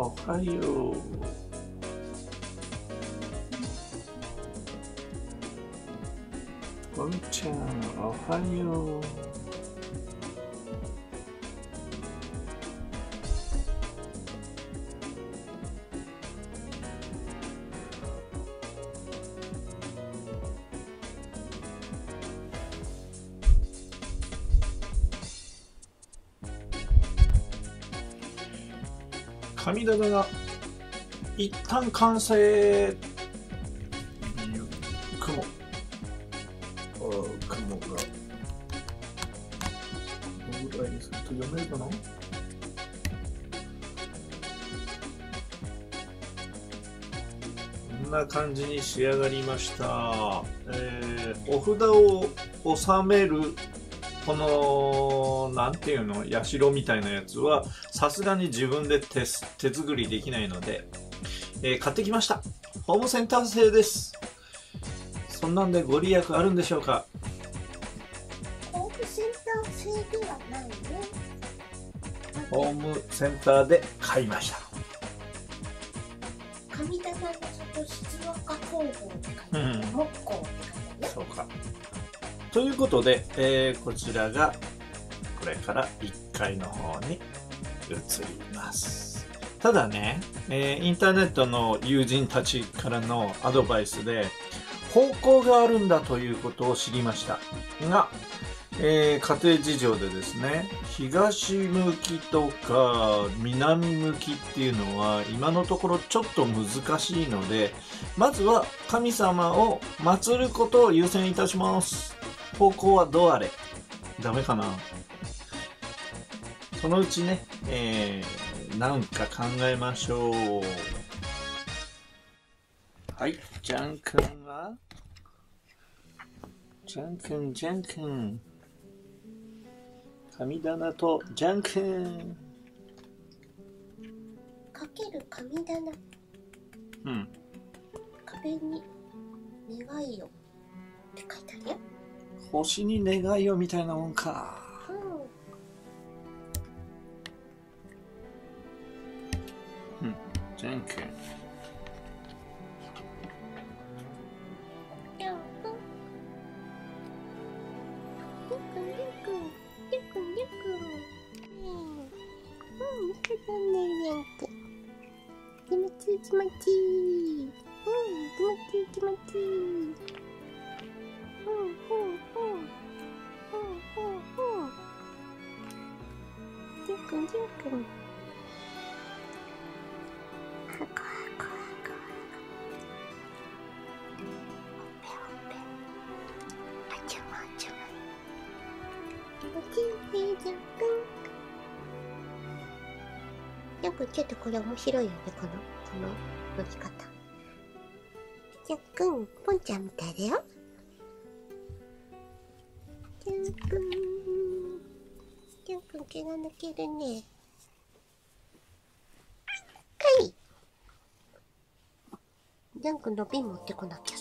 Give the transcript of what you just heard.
おはよう。ポンちゃ神棚が一旦完成。雲。あ雲が。どのぐらいにす？ると読めるかな？こんな感じに仕上がりました、えーお札を収めるこのなんていうの社みたいなやつはさすがに自分で手す手作りできないので、えー買ってきましたホームセンター製ですそんなんでご利益あるんでしょうか？ホームセンター製ではないね。ホームセンターで買いました神棚の里静岡工房って書いてある。木工って書いてあるね。そうかということで、えーこちらがこれから1階の方に移ります。ただね、えーインターネットの友人たちからのアドバイスで方向があるんだということを知りました。が、えー家庭事情でですね東向きとか南向きっていうのは今のところちょっと難しいのでまずは神様を祀ることを優先いたします。方向はどうあれ？ダメかな？そのうちね、えー、なんか考えましょう。はいジャン君は？ジャン君ジャン君。神棚とジャン君。かける神棚、うん。壁に願いをって書いてあるよ。星に願いをみたいなもんか。うん。うくん。気持ちいい。なん。よくちょっとこれ面白いよね、この、この乗り方。じゃんくん、ポンちゃんみたいだよ。じゃんくん。じゃんくん毛が抜けるね。はい。ジャン君の瓶持ってこなきゃ、